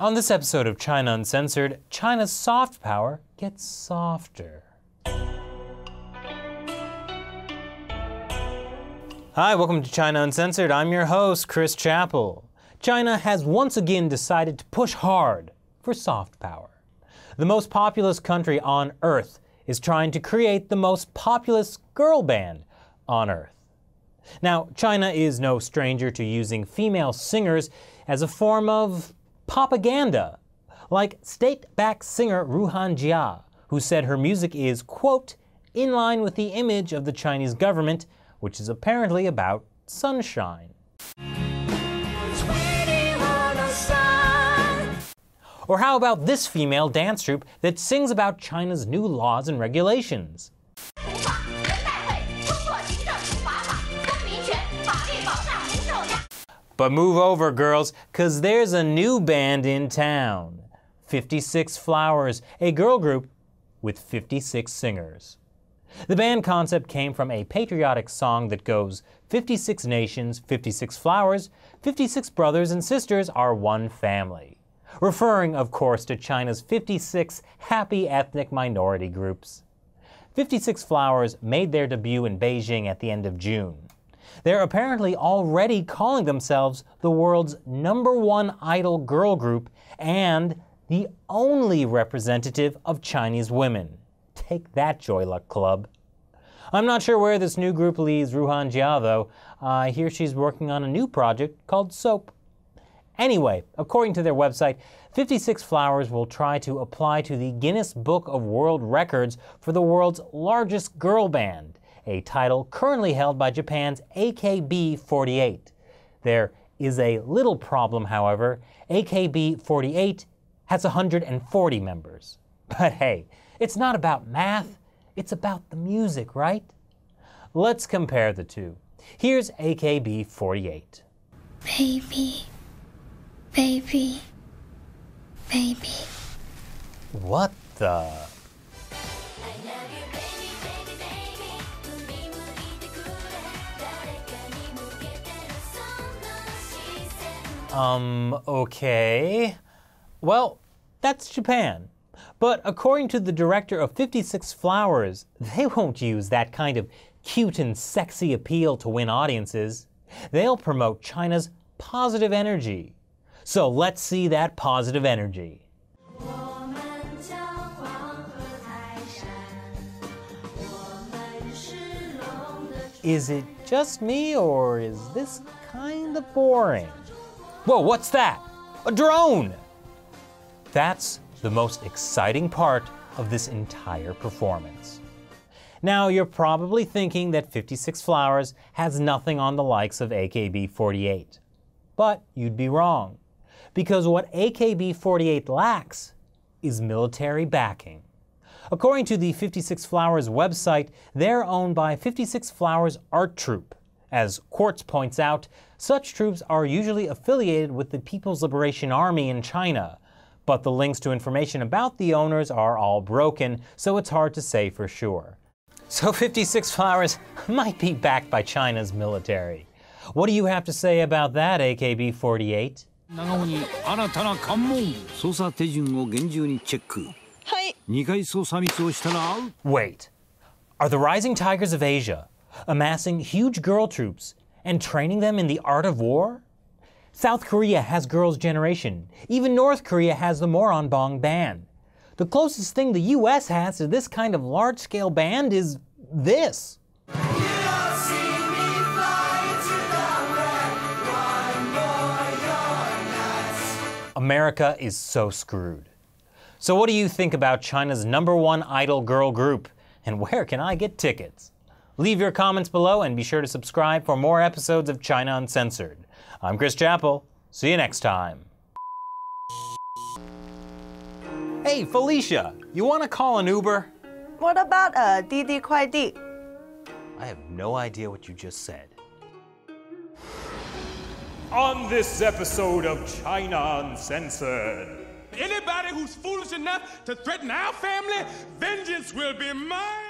On this episode of China Uncensored, China's soft power gets softer. Hi, welcome to China Uncensored. I'm your host, Chris Chappell. China has once again decided to push hard for soft power. The most populous country on Earth is trying to create the most populous girl band on Earth. Now, China is no stranger to using female singers as a form of propaganda, like state-backed singer Ruhan Jia, who said her music is, quote, in line with the image of the Chinese government, which is apparently about sunshine. Or how about this female dance troupe that sings about China's new laws and regulations? But move over, girls, cause there's a new band in town 56 Flowers, a girl group with 56 singers. The band concept came from a patriotic song that goes 56 nations, 56 flowers, 56 brothers and sisters are one family. Referring, of course, to China's 56 happy ethnic minority groups. 56 Flowers made their debut in Beijing at the end of June. They're apparently already calling themselves the world's number one idol girl group and the only representative of Chinese women. Take that, Joy Luck Club. I'm not sure where this new group leads Ruhan Jia, though. Uh, I hear she's working on a new project called Soap. Anyway, according to their website, 56 Flowers will try to apply to the Guinness Book of World Records for the world's largest girl band a title currently held by Japan's AKB 48. There is a little problem, however. AKB 48 has 140 members. But hey, it's not about math, it's about the music, right? Let's compare the two. Here's AKB 48. Baby, baby, baby. What the? Um, okay. Well, that's Japan. But according to the director of 56 Flowers, they won't use that kind of cute and sexy appeal to win audiences. They'll promote China's positive energy. So let's see that positive energy. Is it just me, or is this kind of boring? Whoa, what's that? A drone! That's the most exciting part of this entire performance. Now, you're probably thinking that 56 Flowers has nothing on the likes of AKB 48. But you'd be wrong. Because what AKB 48 lacks is military backing. According to the 56 Flowers website, they're owned by 56 Flowers Art Troupe. As Quartz points out, such troupes are usually affiliated with the People's Liberation Army in China, but the links to information about the owners are all broken, so it's hard to say for sure. So 56 Flowers might be backed by China's military. What do you have to say about that, AKB 48? Wait Are the rising tigers of Asia amassing huge girl troops and training them in the art of war? South Korea has Girls' Generation. Even North Korea has the Moranbong Band. The closest thing the US has to this kind of large scale band is this. America is so screwed. So, what do you think about China's number one idol girl group? And where can I get tickets? Leave your comments below and be sure to subscribe for more episodes of China Uncensored. I'm Chris Chappell. See you next time. Hey, Felicia, you want to call an Uber? What about a Didi Kuaidi? I have no idea what you just said. On this episode of China Uncensored, anybody who's foolish enough to threaten our family, vengeance will be mine!